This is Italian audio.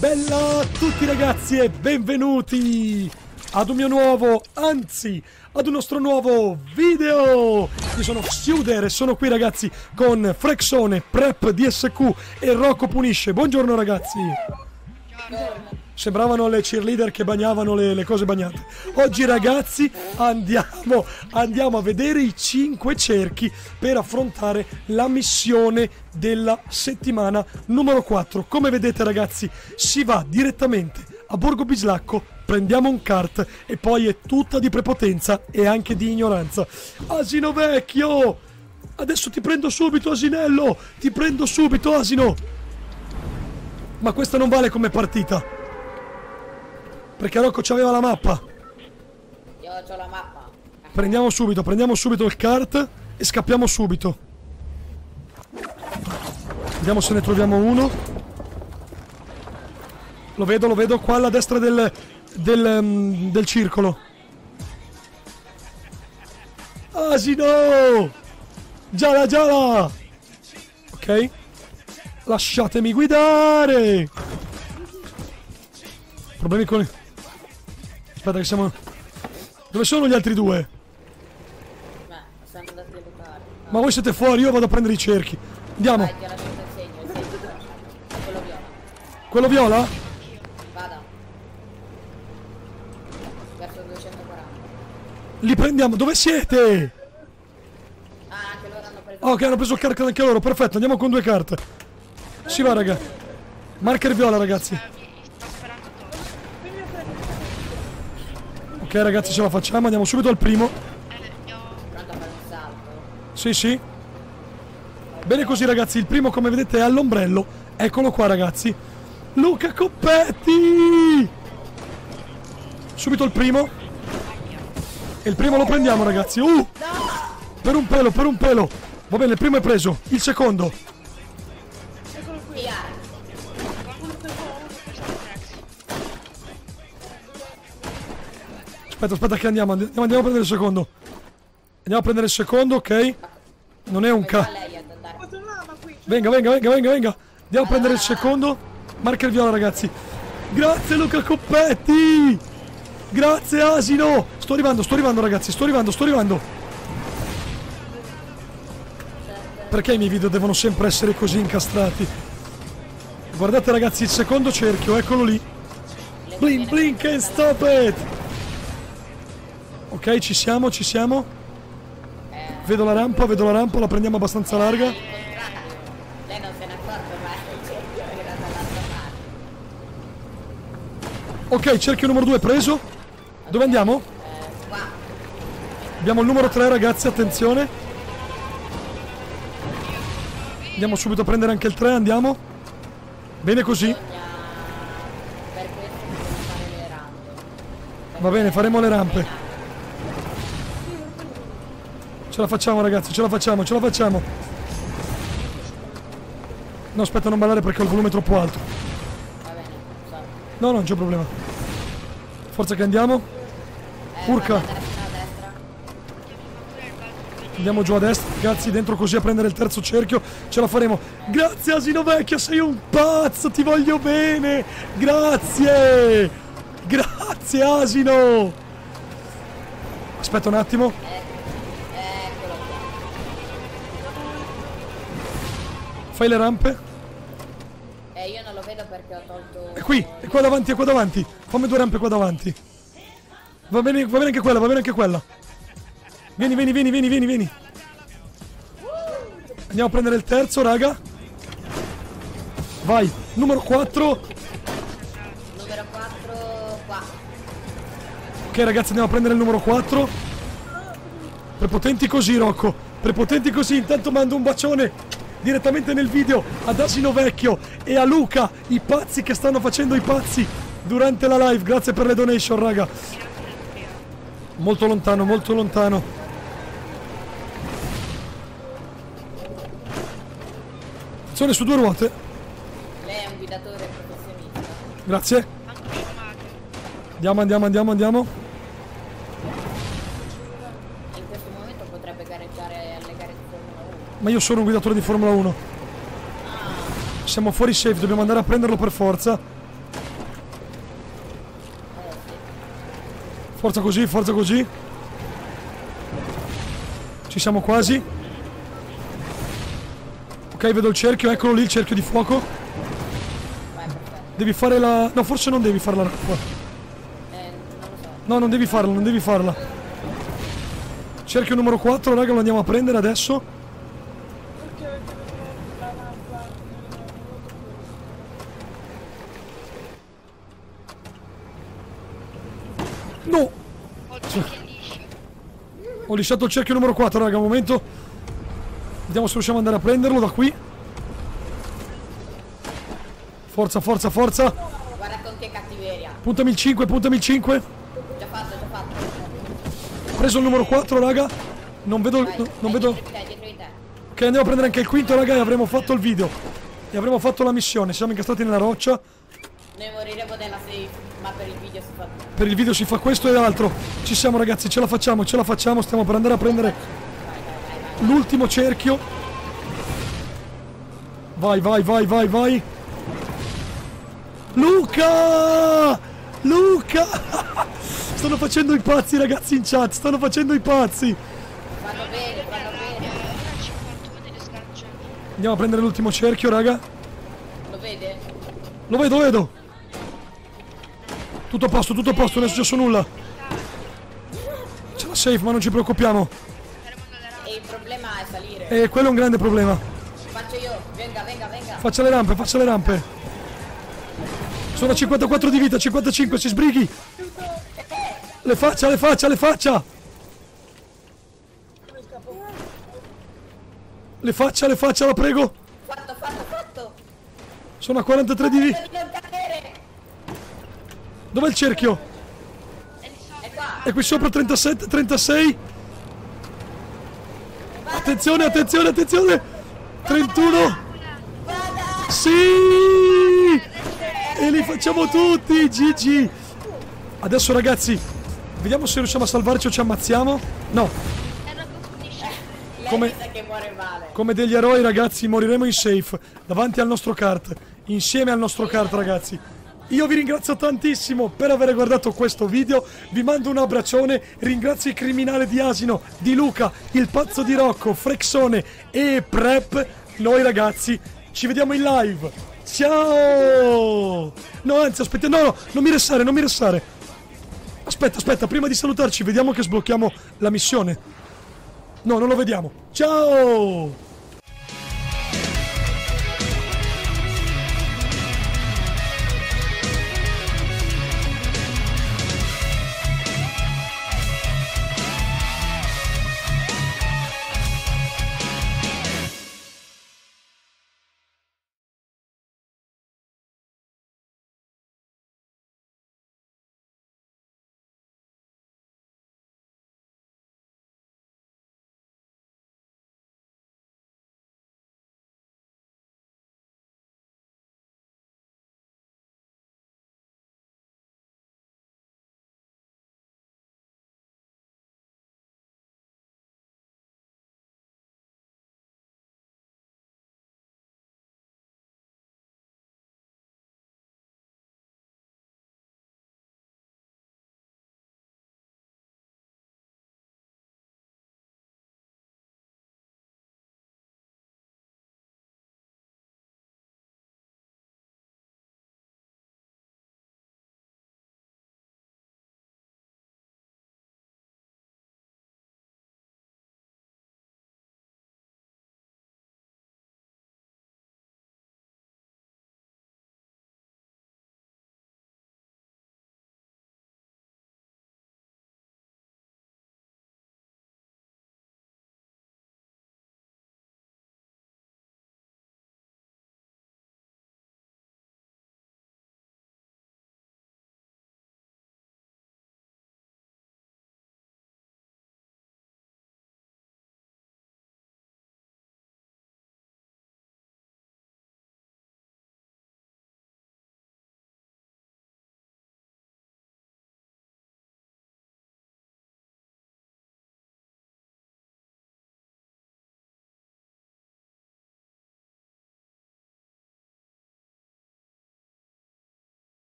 Bella a tutti ragazzi e benvenuti ad un mio nuovo, anzi, ad un nostro nuovo video! Io sono Xiuder e sono qui ragazzi con Frexone, Prep, DSQ e Rocco Punisce. Buongiorno ragazzi! Sembravano le cheerleader che bagnavano le, le cose bagnate. Oggi ragazzi andiamo, andiamo a vedere i 5 cerchi per affrontare la missione della settimana numero 4. Come vedete ragazzi si va direttamente a Borgo Bislacco, prendiamo un kart e poi è tutta di prepotenza e anche di ignoranza. Asino vecchio! Adesso ti prendo subito Asinello! Ti prendo subito Asino! Ma questa non vale come partita. Perché Rocco c'aveva la mappa. Io ho la mappa. Prendiamo subito, prendiamo subito il kart e scappiamo subito. Vediamo se ne troviamo uno. Lo vedo, lo vedo qua alla destra del, del, um, del circolo. Asino! Giala, giala! Ok. Lasciatemi guidare! Problemi con... Aspetta che siamo... Dove sono gli altri due? Beh, siamo andati a giocare. Ma voi siete fuori, io vado a prendere i cerchi. Andiamo. Vai, segno. Quello viola. Quello viola? Vada. Verso 240. Li prendiamo. Dove siete? Ah, anche loro hanno preso. Ok, hanno preso il cart anche loro. Perfetto, andiamo con due carte. Si va, raga. Marker viola, ragazzi. Ok, ragazzi, ce la facciamo. Andiamo subito al primo. Sì, sì. Bene così, ragazzi. Il primo, come vedete, è all'ombrello. Eccolo qua, ragazzi. Luca Coppetti! Subito il primo. E il primo lo prendiamo, ragazzi. Uh! Per un pelo, per un pelo. Va bene, il primo è preso. Il secondo. Aspetta, aspetta che andiamo. Andiamo, andiamo a prendere il secondo. Andiamo a prendere il secondo, ok? Non è un ca... Venga, venga, venga, venga, venga. Andiamo a prendere il secondo. Marker viola, ragazzi. Grazie Luca Coppetti. Grazie Asino. Sto arrivando, sto arrivando, ragazzi. Sto arrivando, sto arrivando. Perché i miei video devono sempre essere così incastrati? Guardate ragazzi il secondo cerchio, eccolo lì. Blink, blink and stop it. Ok, ci siamo, ci siamo. Vedo la rampa, vedo la rampa, la prendiamo abbastanza larga. Lei non se ne accorge, ma il cerchio era dall'altra parte. Ok, cerchio numero 2 preso. Dove andiamo? Eh, qua. Abbiamo il numero 3 ragazzi, attenzione. Andiamo subito a prendere anche il 3, andiamo. Bene così. Va bene, faremo le rampe. Ce la facciamo ragazzi, ce la facciamo, ce la facciamo. No, aspetta, non ballare perché ho il volume troppo alto. No, no, non c'è problema. Forza che andiamo. Urca. Andiamo giù a destra, ragazzi, dentro così a prendere il terzo cerchio. Ce la faremo. Grazie Asino Vecchio, sei un pazzo, ti voglio bene. Grazie. Grazie Asino. Aspetta un attimo. Fai le rampe. Eh, io non lo vedo perché ho tolto... È qui, è qua davanti, è qua davanti. Fammi due rampe qua davanti. Va bene, va bene anche quella, va bene anche quella. Vieni, vieni, vieni, vieni, vieni, vieni. Andiamo a prendere il terzo, raga. Vai, numero 4. Numero 4 qua. Ok ragazzi andiamo a prendere il numero 4 Prepotenti così Rocco Prepotenti così Intanto mando un bacione Direttamente nel video Ad Asino Vecchio E a Luca I pazzi che stanno facendo i pazzi Durante la live. Grazie per le donation raga. Molto lontano Molto lontano. Attenzione su due ruote. Lei è un guidatore professionista. Grazie. Andiamo andiamo andiamo andiamo. In questo momento potrebbe gareggiare alle gare di Formula 1. Ma io sono un guidatore di Formula 1. Siamo fuori safe, dobbiamo andare a prenderlo per forza. Forza così, forza così. Ci siamo quasi. Ok, vedo il cerchio, eccolo lì il cerchio di fuoco. Devi fare la... No, forse non devi farla l'acqua. No, non devi farla, non devi farla. Cerchio numero 4, raga, lo andiamo a prendere adesso. No! Ho lisciato il cerchio numero 4, raga, un momento. Vediamo se riusciamo ad andare a prenderlo da qui. Forza, forza, forza. Guarda con che cattiveria. Puntami il 5, puntami il 5. Già fatto, già fatto. Ho preso il numero 4, raga. Non vedo... Vai, no- non vedo... dietro di te, dietro te. Ok, andiamo a prendere anche il quinto, raga, e avremo fatto il video. E avremo fatto la missione. Siamo incastrati nella roccia. Noi moriremo nella safe, ma per il video si fa. Per il video si fa questo e l'altro. Ci siamo, ragazzi, ce la facciamo, ce la facciamo. Stiamo per andare a prendere l'ultimo cerchio. Vai, vai, vai, vai, vai. Luca! Luca! Stanno facendo i pazzi, ragazzi, in chat. Stanno facendo i pazzi. Vanno bene, vanno bene. Ora il 51 delle sgancia. Andiamo a prendere l'ultimo cerchio, raga. Lo vede? Lo vedo, lo vedo. Tutto a posto, tutto a posto, non è successo nulla. C'è la safe, ma non ci preoccupiamo. E il problema è salire. E quello è un grande problema. Faccio io. Venga, venga, venga. Faccia le rampe, faccia le rampe. Sono a 54 di vita, 55, si sbrighi. Le faccia, le faccia, le faccia. Le faccia, le faccia, la prego. Fatto, fatto, fatto. Sono a 43 di vita. Dov'è il cerchio? È qui sopra 37, 36. Attenzione, attenzione, attenzione. 31. Sì! E li facciamo tutti, GG. Adesso ragazzi, vediamo se riusciamo a salvarci o ci ammazziamo. No, Come- come degli eroi ragazzi moriremo in safe, davanti al nostro kart, insieme al nostro kart ragazzi. Io vi ringrazio tantissimo per aver guardato questo video, vi mando un abbraccione, ringrazio il criminale di Asino, di Luca, il pazzo di Rocco, Frexone e Prep. Noi ragazzi ci vediamo in live. Ciao! No, anzi, aspetta, no, no, non mi restare, non mi restare. Aspetta, aspetta, prima di salutarci, vediamo che sblocchiamo la missione. No, non lo vediamo. Ciao!